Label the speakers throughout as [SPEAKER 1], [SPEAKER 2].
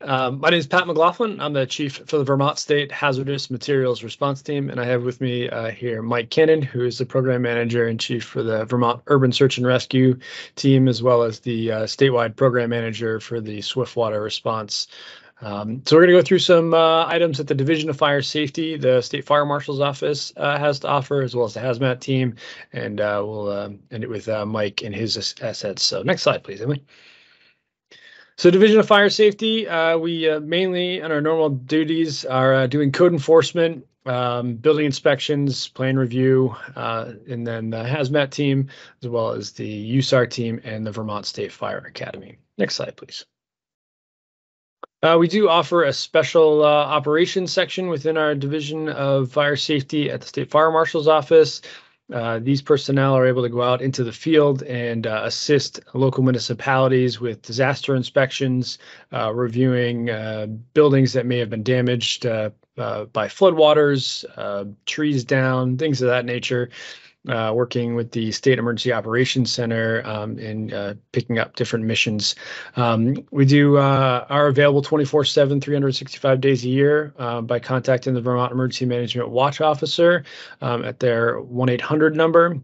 [SPEAKER 1] Um, my name is Pat McLaughlin. I'm the chief for the Vermont State Hazardous Materials Response Team, and I have with me uh, here Mike Cannon, who is the program manager and chief for the Vermont Urban Search and Rescue Team, as well as the uh, statewide program manager for the Swiftwater Response. Um, so we're going to go through some uh, items that the Division of Fire Safety, the State Fire Marshal's Office, uh, has to offer, as well as the hazmat team, and uh, we'll um, end it with uh, Mike and his assets. So next slide, please, Emily. So Division of Fire Safety, uh, we uh, mainly on our normal duties are uh, doing code enforcement, um, building inspections, plan review, uh, and then the hazmat team, as well as the USAR team and the Vermont State Fire Academy. Next slide, please. Uh, we do offer a special uh, operations section within our Division of Fire Safety at the State Fire Marshal's Office. Uh, these personnel are able to go out into the field and uh, assist local municipalities with disaster inspections, uh, reviewing uh, buildings that may have been damaged uh, by floodwaters, trees down, things of that nature uh, working with the State Emergency Operations Center um, and uh, picking up different missions. Um, we do uh, are available 24 7, 365 days a year uh, by contacting the Vermont Emergency Management Watch Officer um, at their 1 800 number.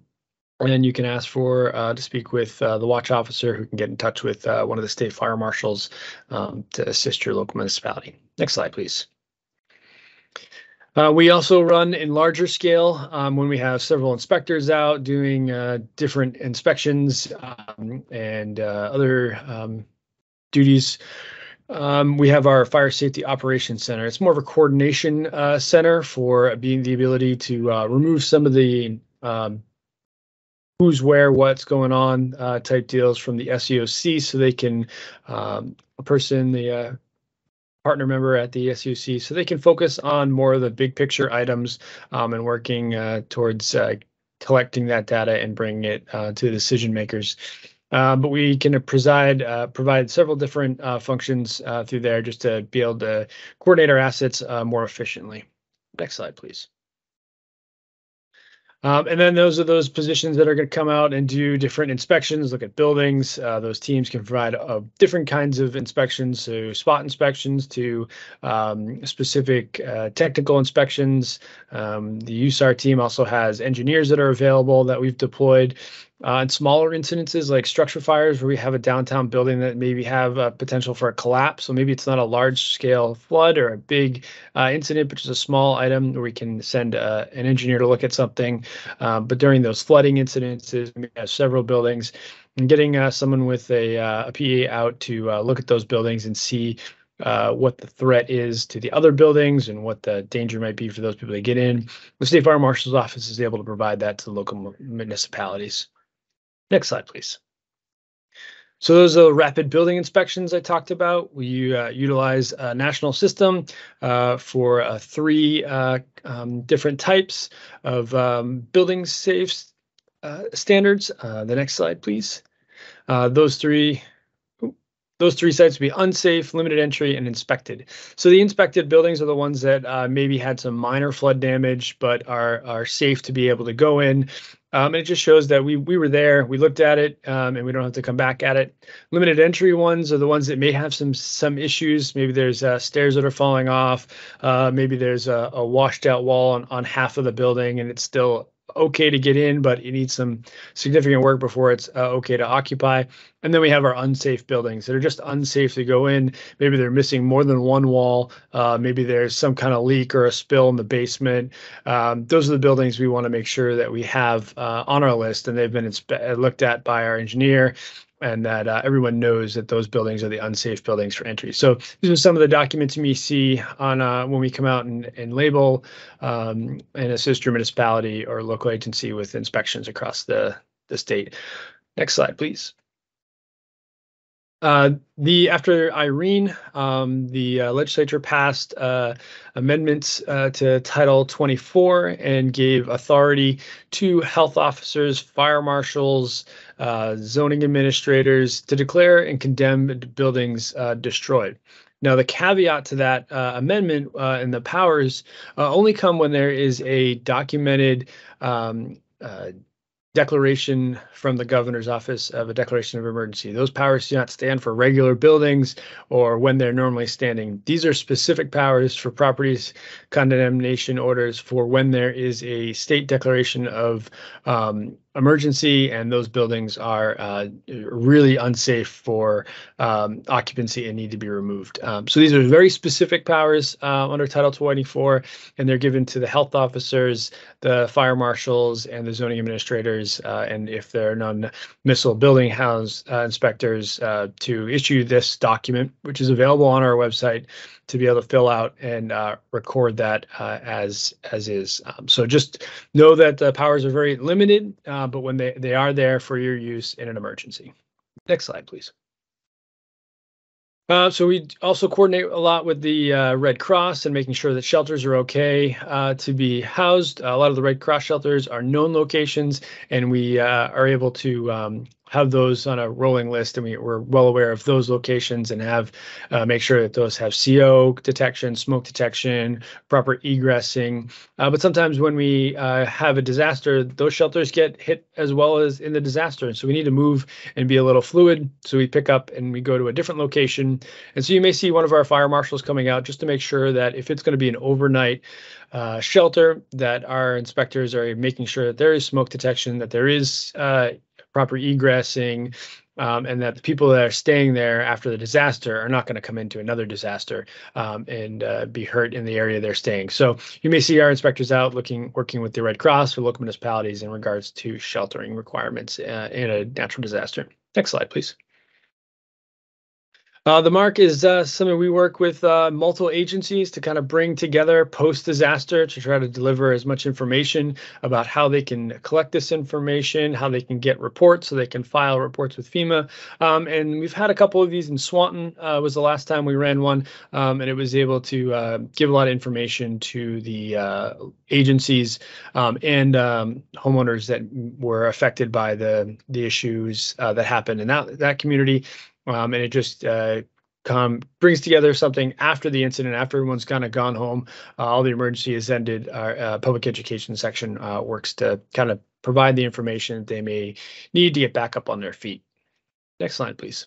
[SPEAKER 1] And you can ask for uh, to speak with uh, the watch officer who can get in touch with one of the state fire marshals um, to assist your local municipality. Next slide, please. Uh, we also run in larger scale um, when we have several inspectors out doing uh, different inspections um, and uh, other um, duties. Um, we have our Fire Safety Operations Center. It's more of a coordination uh, center for being the ability to uh, remove some of the um, who's where, what's going on uh, type deals from the SEOC so they can, um, a person, the partner member at the SEOC, so they can focus on more of the big picture items um, and working uh, towards uh, collecting that data and bringing it uh, to decision makers. Uh, but we can provide uh, provide several different uh, functions through there just to be able to coordinate our assets more efficiently. Next slide, please. Um, and then those are those positions that are going to come out and do different inspections, look at buildings. Uh, those teams can provide uh, different kinds of inspections, so spot inspections to um, specific uh, technical inspections. Um, the USAR team also has engineers that are available that we've deployed uh, and smaller incidences like structure fires where we have a downtown building that maybe have a potential for a collapse. So maybe it's not a large scale flood or a big uh, incident, but just a small item where we can send uh, an engineer to look at something. Um, but during those flooding incidences, we have several buildings and getting uh, someone with a, uh, a PA out to uh, look at those buildings and see uh, what the threat is to the other buildings and what the danger might be for those people to get in. The State Fire Marshal's Office is able to provide that to the local municipalities. Next slide, please. So those are rapid building inspections I talked about. We uh, utilize a national system uh, for uh, three uh, um, different types of um, building safe uh, standards. Uh, the next slide, please. those three those three sites would be unsafe, limited entry, and inspected. So the inspected buildings are the ones that uh, maybe had some minor flood damage, but are are safe to be able to go in. Um, and it just shows that we we were there, we looked at it, um, and we don't have to come back at it. Limited entry ones are the ones that may have some some issues. Maybe there's uh, stairs that are falling off. Uh, maybe there's a, a washed out wall on, on half of the building, and it's still okay to get in, but it needs some significant work before it's uh, okay to occupy. And then we have our unsafe buildings that are just unsafe to go in. Maybe they're missing more than one wall. Uh, maybe there's some kind of leak or a spill in the basement. Um, those are the buildings we want to make sure that we have uh, on our list, and they've been inspe- looked at by our engineer and that uh, everyone knows that those buildings are the unsafe buildings for entry. So these are some of the documents may see on uh, when we come out and, and label um, and assist your municipality or local agency with inspections across the, the state. Next slide, please. Uh, the after Irene, um, the uh, legislature passed uh, amendments uh, to Title 24 and gave authority to health officers, fire marshals, uh, zoning administrators to declare and condemn buildings uh, destroyed. Now, the caveat to that amendment and the powers only come when there is a documented um, declaration from the governor's office of a declaration of emergency. Those powers do not stand for regular buildings or when they're normally standing. These are specific powers for properties condemnation orders for when there is a state declaration of um, emergency and those buildings are uh, really unsafe for um, occupancy and need to be removed. Um, so these are very specific powers uh, under Title 24, and they're given to the health officers, the fire marshals, and the zoning administrators, uh, and if there are non-missile building house uh, inspectors, uh, to issue this document, which is available on our website to be able to fill out and uh, record that uh, as as is. Um, so just know that the powers are very limited, uh, but when they, they are there for your use in an emergency. Next slide, please. Uh, so we also coordinate a lot with the uh, Red Cross and making sure that shelters are okay uh, to be housed. A lot of the Red Cross shelters are known locations, and we uh, are able to um, have those on a rolling list and we, we're well aware of those locations and have uh, make sure that those have CO detection, smoke detection, proper egressing. Uh, but sometimes when we uh, have a disaster, those shelters get hit as well as in the disaster. So we need to move and be a little fluid. So we pick up and we go to a different location. And so you may see one of our fire marshals coming out just to make sure that if it's going to be an overnight uh, shelter, that our inspectors are making sure that there is smoke detection, that there is uh, proper egressing, um, and that the people that are staying there after the disaster are not going to come into another disaster um, and uh, be hurt in the area they're staying. So you may see our inspectors out looking, working with the Red Cross or local municipalities in regards to sheltering requirements uh, in a natural disaster. Next slide, please. Uh, the MARC is uh, something we work with uh, multiple agencies to kind of bring together post disaster to try to deliver as much information about how they can collect this information, how they can get reports so they can file reports with FEMA. Um, and we've had a couple of these in Swanton uh, was the last time we ran one, um, and it was able to uh, give a lot of information to the uh, agencies um, and um, homeowners that were affected by the the issues that happened in that that community um, and it just uh, come brings together something after the incident, after everyone's kind of gone home, uh, all the emergency has ended. Our uh, public education section uh, works to kind of provide the information they may need to get back up on their feet. Next slide, please.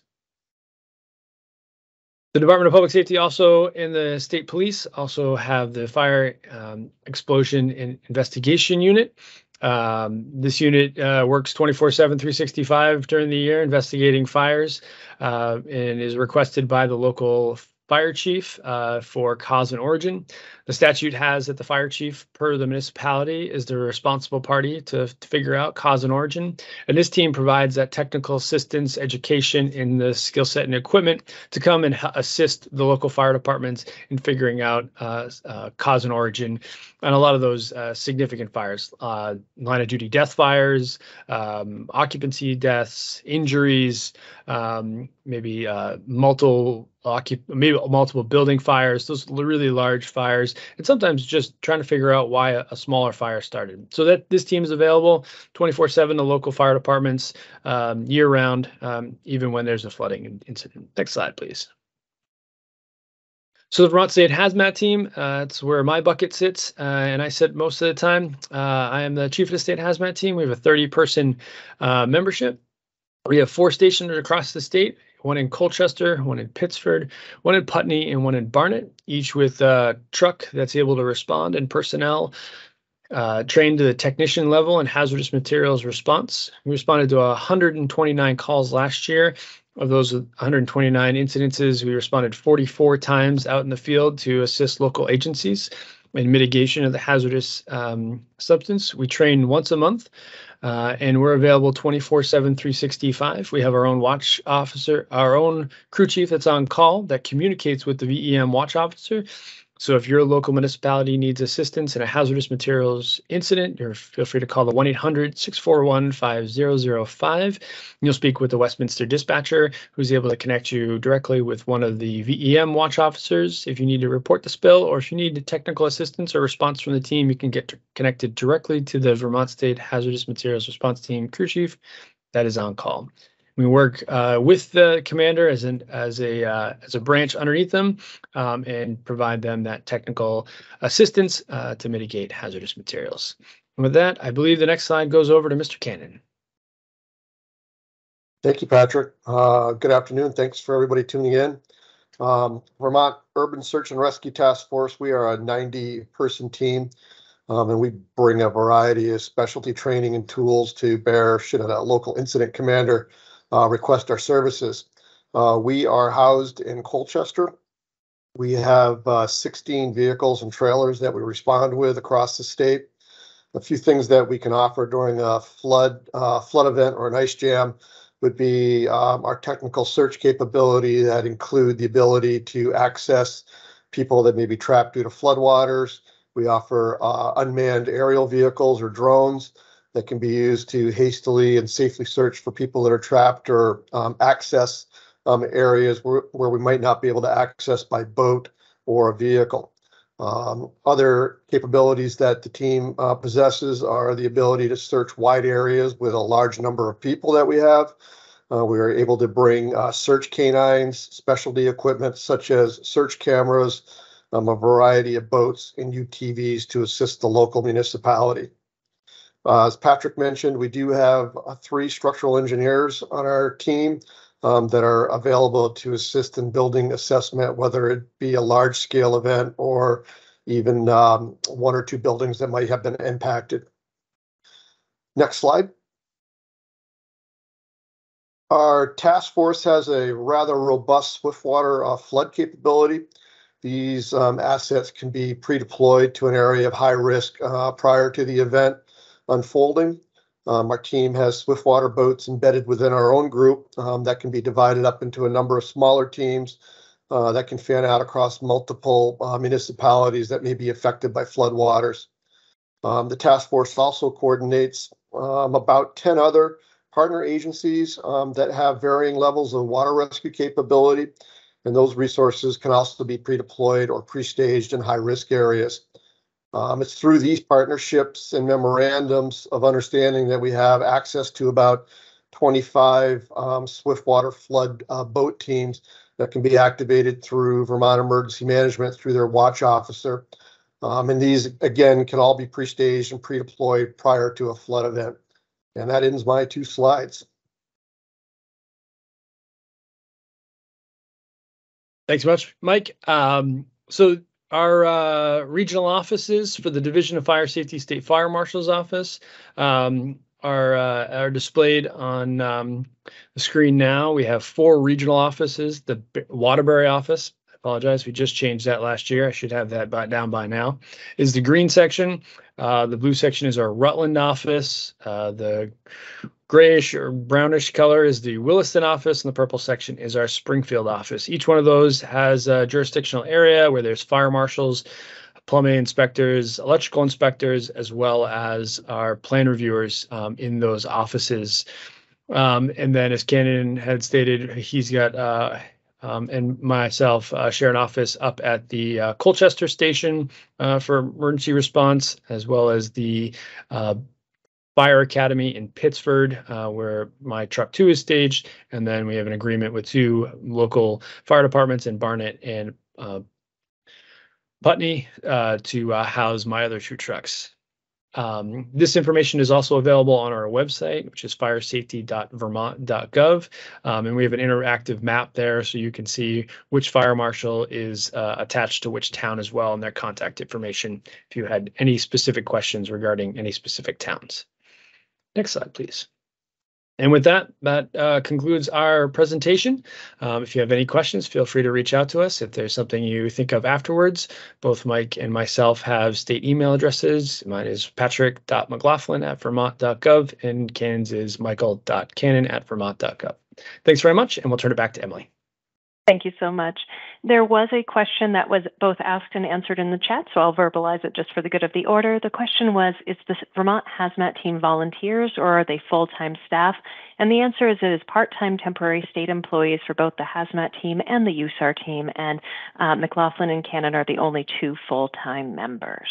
[SPEAKER 1] The Department of Public Safety also in the state police also have the fire um, explosion and investigation unit. Um, this unit uh, works 24 7, 365 during the year investigating fires uh, and is requested by the local fire chief uh, for cause and origin. The statute has that the fire chief, per the municipality, is the responsible party to, to figure out cause and origin. And this team provides that technical assistance, education in the skill set and equipment to come and assist the local fire departments in figuring out uh, uh, cause and origin on a lot of those uh, significant fires, uh, line of duty death fires, um, occupancy deaths, injuries, um, maybe uh, multiple maybe multiple building fires, those really large fires, and sometimes just trying to figure out why a, a smaller fire started. So that this team is available 24/7 to local fire departments um, year round, um, even when there's a flooding incident. Next slide, please. So the Vermont State Hazmat Team, uh, it's where my bucket sits, uh, and I sit most of the time. Uh, I am the chief of the state hazmat team. We have a 30-person uh, membership. We have four stations across the state, one in Colchester, one in Pittsford, one in Putney, and one in Barnet, each with a truck that's able to respond and personnel uh, trained to the technician level and hazardous materials response. We responded to 129 calls last year. Of those 129 incidences, we responded 44 times out in the field to assist local agencies in mitigation of the hazardous um, substance. We train once a month uh, and we're available 24 7, 365. We have our own watch officer, our own crew chief that's on call that communicates with the VEM watch officer so if your local municipality needs assistance in a hazardous materials incident, you feel free to call the 1-800-641-5005. You'll speak with the Westminster dispatcher who's able to connect you directly with one of the VEM watch officers. If you need to report the spill or if you need technical assistance or response from the team, you can get connected directly to the Vermont State Hazardous Materials Response Team crew chief that is on call. We work uh, with the commander as an as a uh, as a branch underneath them um, and provide them that technical assistance uh, to mitigate hazardous materials. And With that, I believe the next slide goes over to Mr. Cannon.
[SPEAKER 2] Thank you, Patrick. Uh, good afternoon. Thanks for everybody tuning in. Um, Vermont Urban Search and Rescue Task Force, we are a 90 person team um, and we bring a variety of specialty training and tools to bear should a local incident commander request our services. Uh, we are housed in Colchester. We have uh, 16 vehicles and trailers that we respond with across the state. A few things that we can offer during a flood uh, flood event or an ice jam would be um, our technical search capability that include the ability to access people that may be trapped due to floodwaters, we offer uh, unmanned aerial vehicles or drones that can be used to hastily and safely search for people that are trapped or um, access um, areas where, where we might not be able to access by boat or a vehicle. Um, other capabilities that the team uh, possesses are the ability to search wide areas with a large number of people that we have. Uh, we are able to bring uh, search canines, specialty equipment such as search cameras, um, a variety of boats and UTVs to assist the local municipality. Uh, as Patrick mentioned, we do have uh, three structural engineers on our team um, that are available to assist in building assessment, whether it be a large scale event or even um, one or two buildings that might have been impacted. Next slide. Our task force has a rather robust swiftwater uh, flood capability. These um, assets can be pre-deployed to an area of high risk prior to the event unfolding. Um, our team has swiftwater boats embedded within our own group um, that can be divided up into a number of smaller teams uh, that can fan out across multiple uh, municipalities that may be affected by floodwaters. Um, the task force also coordinates um, about 10 other partner agencies um, that have varying levels of water rescue capability and those resources can also be pre-deployed or pre-staged in high-risk areas. Um, it's through these partnerships and memorandums of understanding that we have access to about 25 um, swiftwater flood uh, boat teams that can be activated through Vermont Emergency Management through their watch officer. Um, and these, again, can all be pre-staged and pre-deployed prior to a flood event. And that ends my two slides.
[SPEAKER 1] Thanks much, Mike. Um, so our uh, regional offices for the Division of Fire Safety State Fire Marshal's Office um, are uh, are displayed on um, the screen now. We have four regional offices. The Waterbury office, apologize, we just changed that last year. I should have that by, down by now. Is the green section. Uh, the blue section is our Rutland office. Uh, the grayish or brownish color is the Williston office, and the purple section is our Springfield office. Each one of those has a jurisdictional area where there's fire marshals, plumbing inspectors, electrical inspectors, as well as our plan reviewers um, in those offices. Um, and then, as Cannon had stated, he's got uh, um, and myself uh, share an office up at the uh, Colchester station uh, for emergency response, as well as the uh, Fire Academy in Pittsford, uh, where my truck two is staged. And then we have an agreement with two local fire departments in Barnet and uh, Putney to house my other two trucks. Um, this information is also available on our website, which is firesafety.vermont.gov. Um, and we have an interactive map there so you can see which fire marshal is uh, attached to which town as well and their contact information if you had any specific questions regarding any specific towns. Next slide, please. And with that, that uh, concludes our presentation. Um, if you have any questions, feel free to reach out to us. If there's something you think of afterwards, both Mike and myself have state email addresses. Mine is patrick.mclaughlin at vermont.gov and Cannon's is michael.cannon at vermont.gov. Thanks very much, and we'll turn it back to Emily.
[SPEAKER 3] Thank you so much. There was a question that was both asked and answered in the chat, so I'll verbalize it just for the good of the order. The question was Is the Vermont Hazmat Team volunteers or are they full time staff? And the answer is it is part time temporary state employees for both the Hazmat Team and the USAR team, and uh, McLaughlin and Cannon are the only two full time members.